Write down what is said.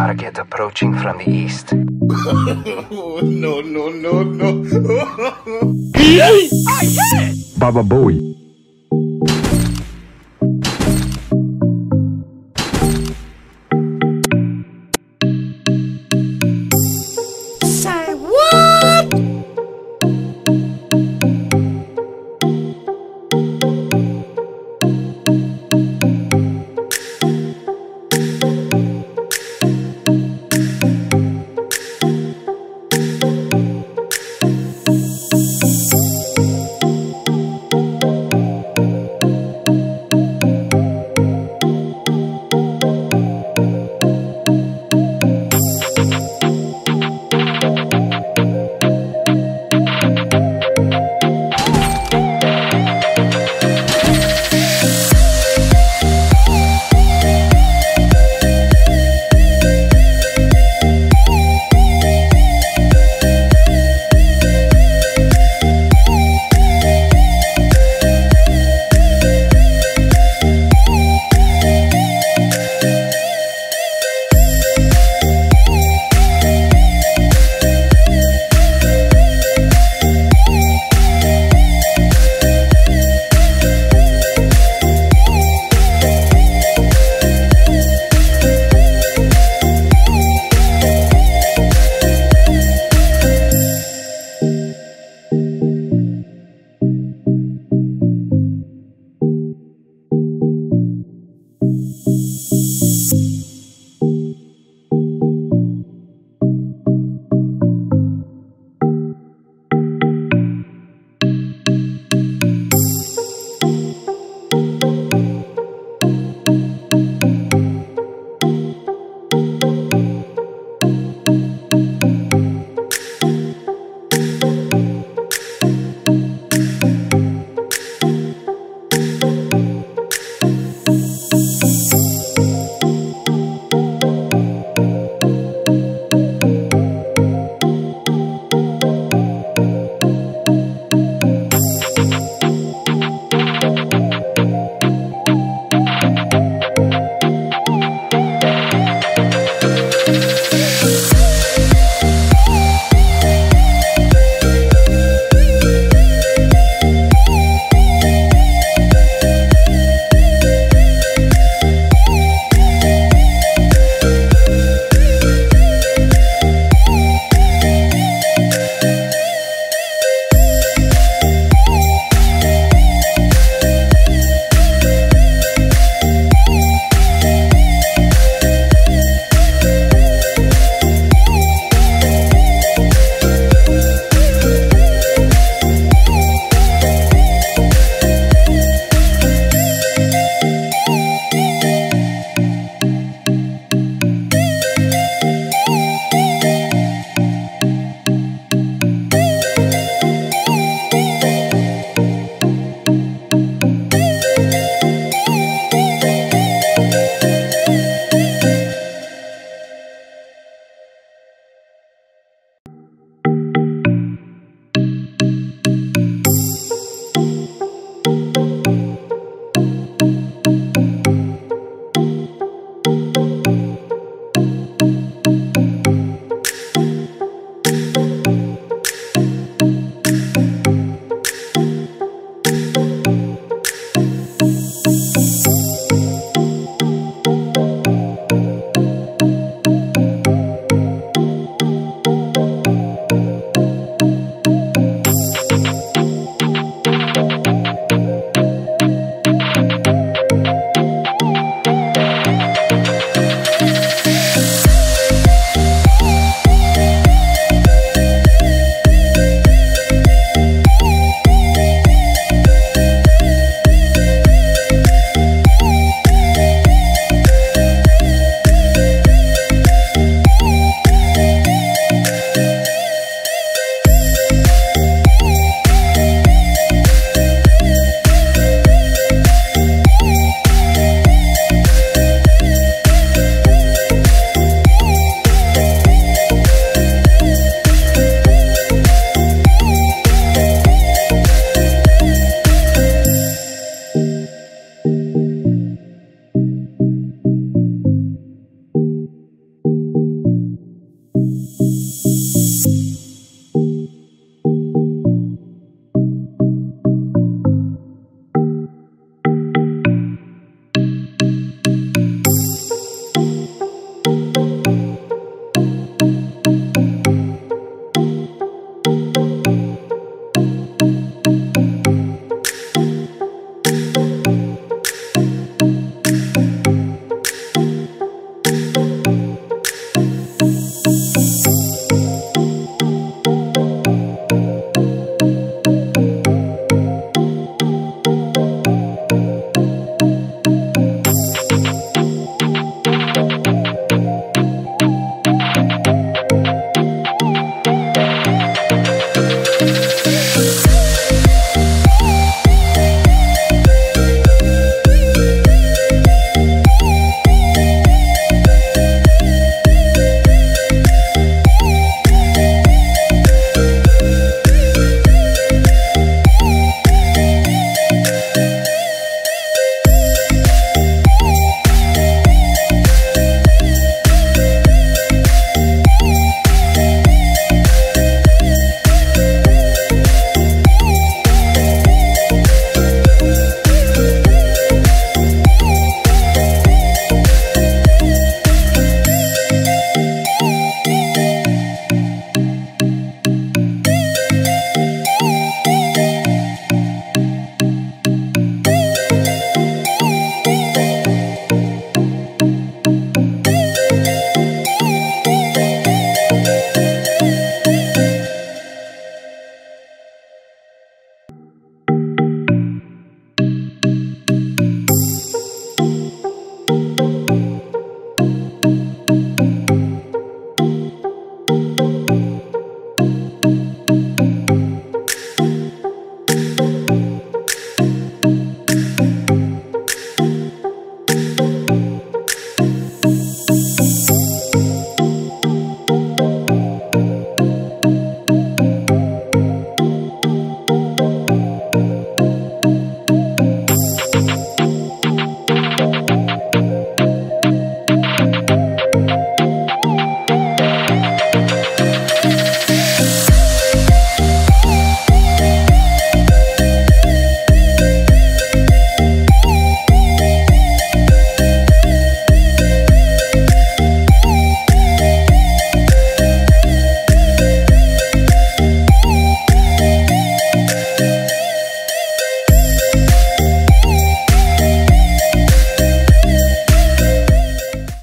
target approaching from the east. no, no, no, no. I hit it! Baba Bowie.